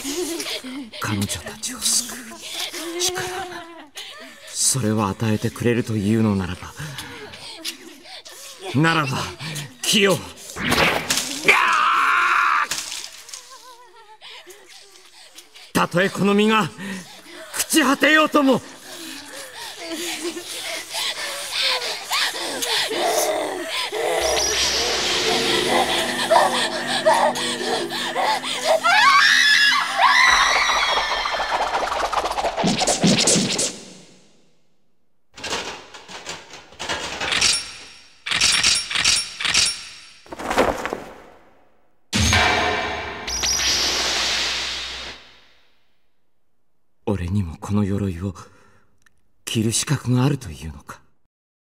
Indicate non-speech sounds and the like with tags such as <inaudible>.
<laughs> 彼女たちを救う力。それを与えてくれるというのならばならば木をたとえこの身が朽ち果てようとも。俺にもこの鎧を着る資格があるというのか？